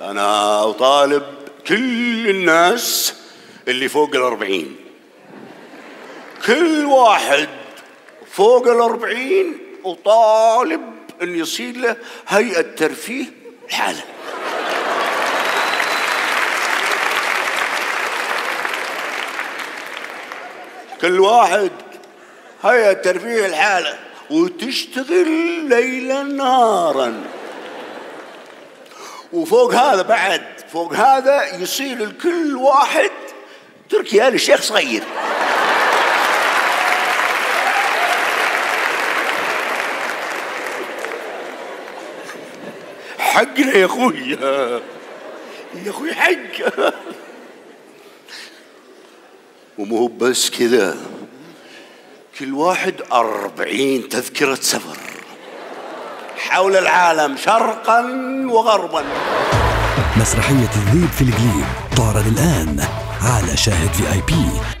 أنا أطالب كل الناس اللي فوق الأربعين كل واحد فوق الأربعين أطالب أن يصير له هيئة ترفيه لحاله. كل واحد هيئة ترفيه الحالة وتشتغل ليلا نهارا. وفوق هذا بعد فوق هذا يصير لكل واحد. تركي آل الشيخ صغير. حقنا يا أخوي. يا أخوي حق. ومو بس كذا. كل واحد أربعين تذكرة سفر. حول العالم شرقا وغربا. مسرحية الذيب في القليب تعرض الآن على شاهد في آي بي.